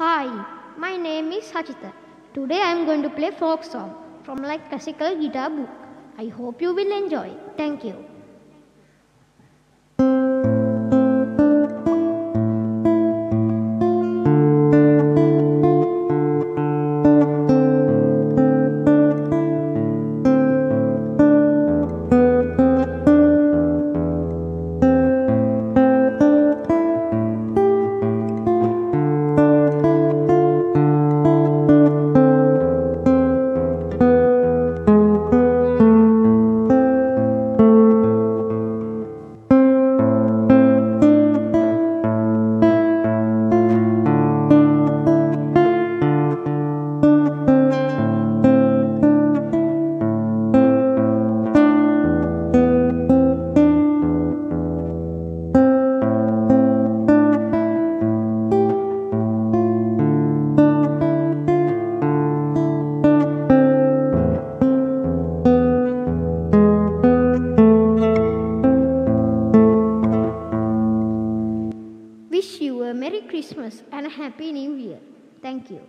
Hi, my name is Sachitha. Today I am going to play folk song from like classical guitar book. I hope you will enjoy. Thank you. Wish you a Merry Christmas and a Happy New Year. Thank you.